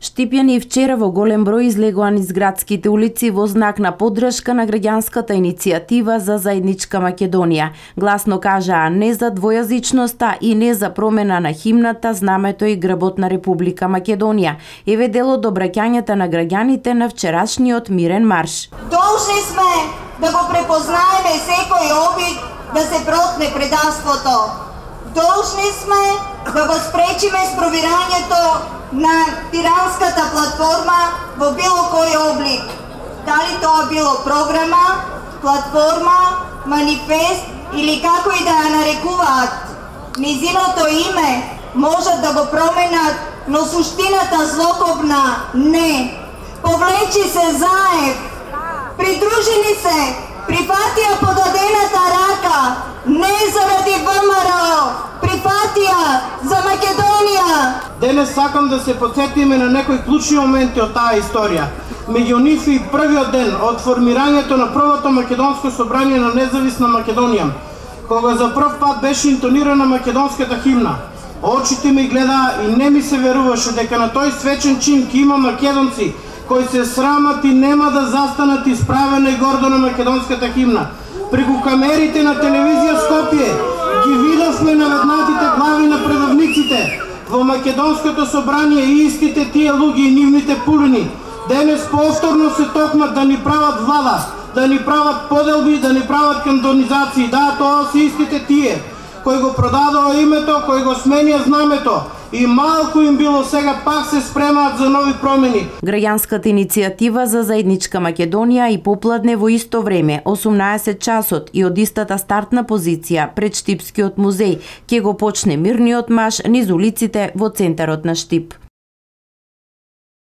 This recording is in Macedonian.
Штипјани и вчера во голем број излегоа низ градските улици во знак на поддршка на граѓанската иницијатива за заедничка Македонија. Гласно кажаа не за двојазичноста и не за промена на химната, знамето и грбот на Република Македонија. Еве дел од обраќањата на граѓаните на вчерашниот мирен марш. Должни сме да го препознаеме секој обид да се протне предавството. Должни сме да го спречиме спровирањето на пиранската платформа во било кој облик. Дали тоа било програма, платформа, манифест или како и да ја нарекуваат. Низиното име можат да го променат, но суштината злокобна не. Повлечи се заев, придружени се, прифатија подадената рака, не заради ВМРО, прифатија за Денес сакам да се подсетиме на некои клучни моменти од таа историја. Меѓу нив и првиот ден од формирањето на првото македонско собрание на независна Македонија, кога за прв пат беше интонирана македонската химна. Очите ми гледаа и не ми се веруваше дека на тој свечен чин ќе има македонци кои се срамат и нема да застанат исправена и гордо на македонската химна. Преку камерите на телевизија Скопје ги видовме наведнатите глави на предавниците, во Македонското собрание и истите тие луѓе и нивните пулини денес повторно се токмат да ни прават влада, да ни прават поделби, да ни прават кандонизации. Да, тоа се истите тие. Кои го продадоа името, кои го сменија знамето, и малку им било сега пак се спремаат за нови промени. Граѓанската иницијатива за заедничка Македонија и попладне во исто време 18 часот и од истата стартна позиција пред Штипскиот музеј ќе го почне мирниот маш низ улиците во центарот на Штип.